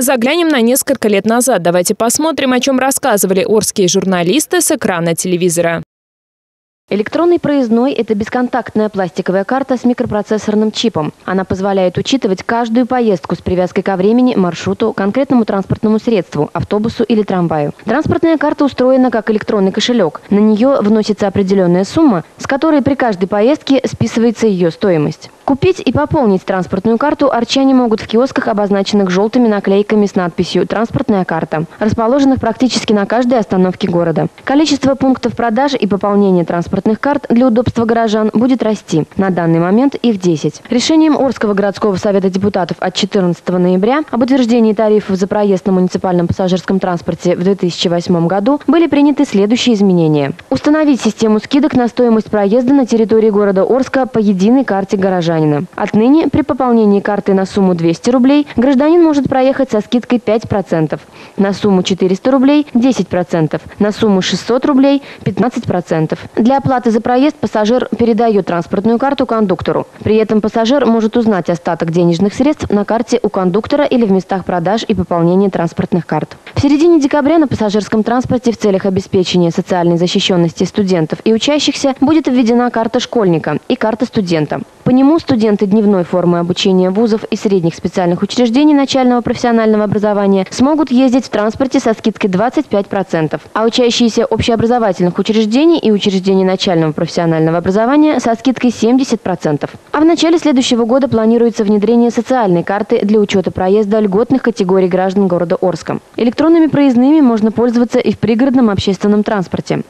Заглянем на несколько лет назад. Давайте посмотрим, о чем рассказывали орские журналисты с экрана телевизора. Электронный проездной – это бесконтактная пластиковая карта с микропроцессорным чипом. Она позволяет учитывать каждую поездку с привязкой ко времени, маршруту, конкретному транспортному средству, автобусу или трамваю. Транспортная карта устроена как электронный кошелек. На нее вносится определенная сумма, с которой при каждой поездке списывается ее стоимость. Купить и пополнить транспортную карту арчане могут в киосках, обозначенных желтыми наклейками с надписью «Транспортная карта», расположенных практически на каждой остановке города. Количество пунктов продаж и пополнения транспортных карт для удобства горожан будет расти. На данный момент их 10. Решением Орского городского совета депутатов от 14 ноября об утверждении тарифов за проезд на муниципальном пассажирском транспорте в 2008 году были приняты следующие изменения. Установить систему скидок на стоимость проезда на территории города Орска по единой карте горожан гражданина. Отныне при пополнении карты на сумму 200 рублей гражданин может проехать со скидкой 5%, на сумму 400 рублей – 10%, на сумму 600 рублей – 15%. Для оплаты за проезд пассажир передает транспортную карту кондуктору. При этом пассажир может узнать остаток денежных средств на карте у кондуктора или в местах продаж и пополнения транспортных карт. В середине декабря на пассажирском транспорте в целях обеспечения социальной защищенности студентов и учащихся будет введена карта школьника и карта студента. По нему студенты дневной формы обучения вузов и средних специальных учреждений начального профессионального образования смогут ездить в транспорте со скидкой 25%, а учащиеся общеобразовательных учреждений и учреждений начального профессионального образования со скидкой 70%. А в начале следующего года планируется внедрение социальной карты для учета проезда льготных категорий граждан города Орска. Электронными проездными можно пользоваться и в пригородном общественном транспорте.